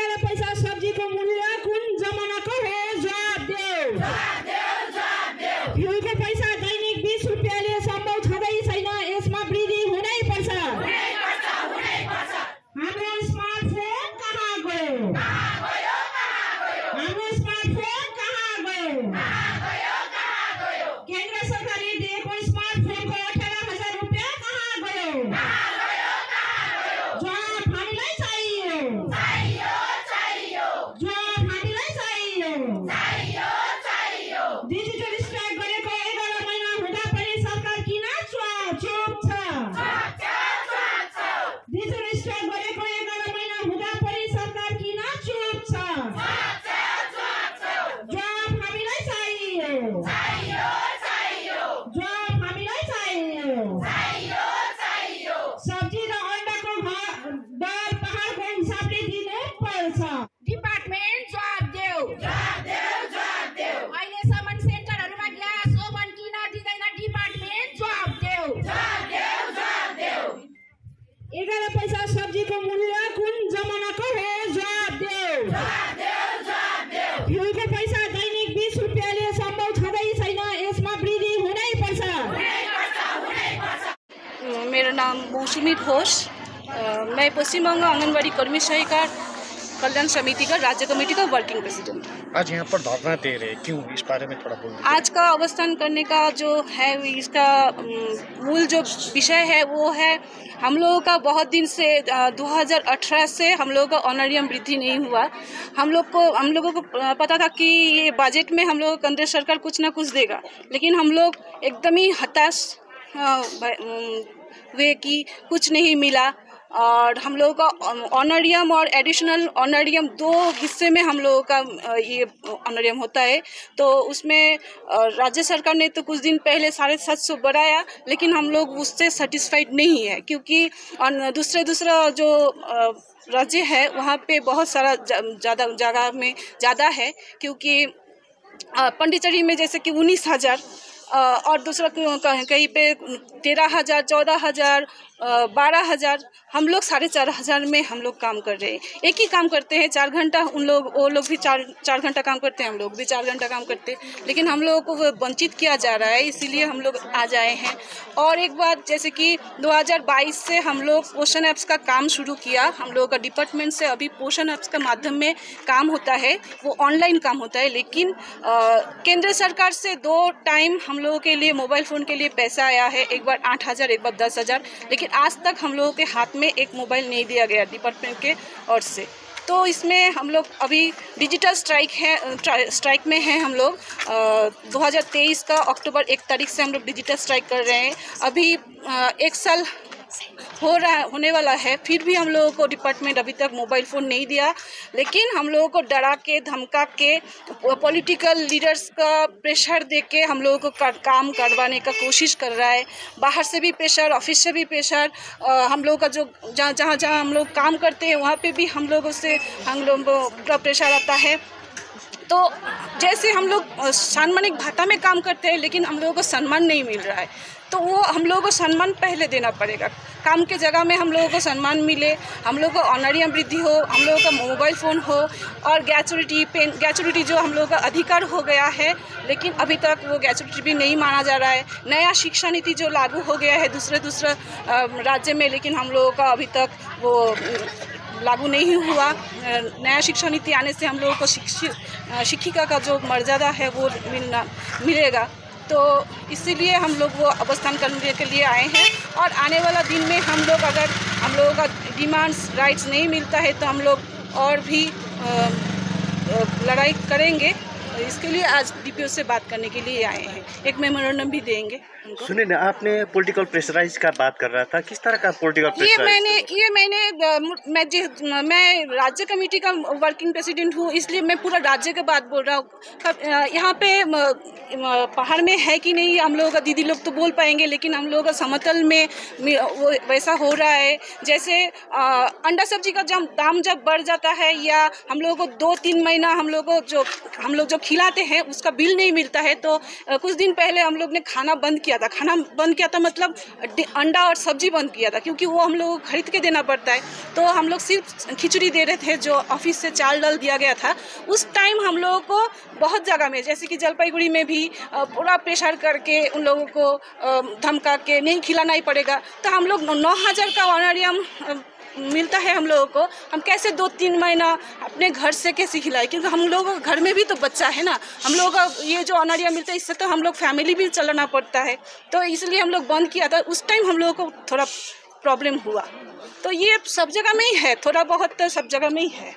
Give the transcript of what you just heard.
एघार पैसा सब्जीको मूल्य कुन जमानाको हो जवाब देऊ फ्युलको पैसा दैनिक बिस रुपियाँले सम्भव छँदै छैन यसमा वृद्धि हुनै पर्छ हाम्रो स्मार्टफोन कहाँ गयो हाम्रो स्मार्टफोन कहाँ गयो नाम मौसुमी घोष। मैं पश्चिम बंग आंगनबाड़ी कर्मी सहायिका कल्याण समिति का राज्य कमेटी का वर्किंग प्रेसिडेंट। आज यहाँ पर धरना दे रहे क्यों? इस बारे में थोड़ा बोल आज का अवस्थान करने का जो है इसका मूल जो विषय है वो है हम लोगों का बहुत दिन से अ, 2018 से हम लोगों का ऑनरियम वृद्धि नहीं हुआ। हम लोग को हम लोगों को पता था कि ये बजट में हम लोग केंद्र सरकार कुछ ना कुछ देगा। लेकिन हम लोग एकदम ही हताश हुए कि कुछ नहीं मिला। और हम लोगों का ऑनरियम और एडिशनल ऑनरियम दो हिस्से में हम लोगों का ये ऑनरियम होता है। तो उसमें राज्य सरकार ने तो कुछ दिन पहले साढ़े सात सौ बढ़ाया, लेकिन हम लोग उससे सेटिस्फाइड नहीं है। क्योंकि दूसरे, दूसरा जो राज्य है, वहाँ पे बहुत सारा ज़्यादा, जगह में ज़्यादा है। क्योंकि पंडिचेरी में जैसे कि उन्नीस हज़ार और दूसरा कहीं पे तेरह हज़ार चौदह हज़ार बारह हज़ार हम लोग साढ़े चार हज़ार में हम लोग काम कर रहे हैं। एक ही काम करते हैं, चार घंटा उन लोग, वो लोग भी चार चार घंटा काम करते हैं, हम लोग भी चार घंटा काम करते हैं। लेकिन हम लोगों को वंचित किया जा रहा है, इसीलिए हम लोग आ जाए हैं। और एक बात, जैसे कि 2022 से हम लोग पोषण ऐप्स का काम शुरू किया। हम लोगों का डिपार्टमेंट से अभी पोषण ऐप्स का माध्यम में काम होता है, वो ऑनलाइन काम होता है। लेकिन केंद्र सरकार से दो टाइम हम लोगों के लिए, मोबाइल फ़ोन के लिए पैसा आया है। एक बार आठ हज़ार, एक बार दस हज़ार। लेकिन आज तक हम लोगों के हाथ में एक मोबाइल नहीं दिया गया डिपार्टमेंट के और से। तो इसमें हम लोग अभी डिजिटल स्ट्राइक है स्ट्राइक में हैं हम लोग। आ, 2023 का अक्टूबर एक तारीख से हम लोग डिजिटल स्ट्राइक कर रहे हैं। अभी आ, एक साल हो रहा होने वाला है। फिर भी हम लोगों को डिपार्टमेंट अभी तक मोबाइल फ़ोन नहीं दिया। लेकिन हम लोगों को डरा के धमका के पॉलिटिकल लीडर्स का प्रेशर दे के हम लोगों को कर, काम करवाने का कोशिश कर रहा है। बाहर से भी प्रेशर ऑफ़िस से भी प्रेशर हम लोगों का जो जहाँ जहाँ जहाँ हम लोग काम करते हैं वहाँ पर भी हम लोगों से हम लोगों को पूरा प्रेशर आता है। तो जैसे हम लोग सानमानिक भाता में काम करते हैं, लेकिन हम लोगों को सम्मान नहीं मिल रहा है। तो वो हम लोगों को सम्मान पहले देना पड़ेगा। काम के जगह में हम लोगों को सम्मान मिले, हम लोगों को ऑनरियम वृद्धि हो, हम लोगों का मोबाइल फ़ोन हो, और गैचुरिटी पेन गैचुरिटी जो हम लोगों का अधिकार हो गया है, लेकिन अभी तक वो गैचुरिटी भी नहीं माना जा रहा है। नया शिक्षा नीति जो लागू हो गया है दूसरे दूसरे राज्य में, लेकिन हम लोगों का अभी तक वो लागू नहीं हुआ। नया शिक्षा नीति आने से हम लोगों को शिक्षिका का जो मर्यादा है वो मिलना, मिलेगा। तो इसीलिए हम लोग वो अवस्थान करने के लिए आए हैं और आने वाला दिन में हम लोग अगर, हम लोगों का डिमांड्स राइट्स नहीं मिलता है तो हम लोग और भी लड़ाई करेंगे। इसके लिए आज डीपीओ से बात करने के लिए आए हैं। एक मेमोरेंडम भी देंगे उनको। सुनिए ना आपने पॉलिटिकल प्रेशराइज का बात कर रहा था। किस तरह का पॉलिटिकल ये मैंने ये मैंने मैं जि- मैं राज्य कमेटी का वर्किंग प्रेसिडेंट हूँ इसलिए मैं पूरा राज्य के बात बोल रहा हूँ। यहाँ पे म, म, पहाड़ में है कि नहीं हम लोगों का दीदी लोग तो बोल पाएँगे लेकिन हम लोगों का समतल में में वो वैसा हो रहा है। जैसे अंडा सब्ज़ी का जब दाम जब बढ़ जाता है या हम लोगों को दो तीन महीना हम लोग को जो हम लोग जो खिलाते हैं, उसका बिल नहीं मिलता है तो कुछ दिन पहले हम लोग ने खाना बंद किया था। खाना बंद किया था मतलब अंडा और सब्ज़ी बंद किया था, क्योंकि वो हम लोग खरीद के देना पड़ता है। तो हम लोग सिर्फ़ खिचड़ी दे रहे थे, जो ऑफ़िस से चाल डाल दिया गया था। उस टाइम हम लोगों को बहुत जगह में, जैसे कि जलपाईगुड़ी में भी पूरा प्रेशर करके उन लोगों को धमका के नहीं खिलाना ही पड़ेगा। तो हम लोग नौ हज़ार का ऑनरियम मिलता है हम लोगों को। हम कैसे दो तीन महीना अपने घर से कैसे खिलाए? क्योंकि हम लोगों का घर में भी तो बच्चा है ना। हम लोगों का ये जो अनाड़िया मिलता है, इससे तो हम लोग फैमिली भी चलाना पड़ता है। तो इसलिए हम लोग बंद किया था। उस टाइम हम लोगों को थोड़ा प्रॉब्लम हुआ। तो ये सब जगह में ही है, थोड़ा बहुत सब जगह में ही है।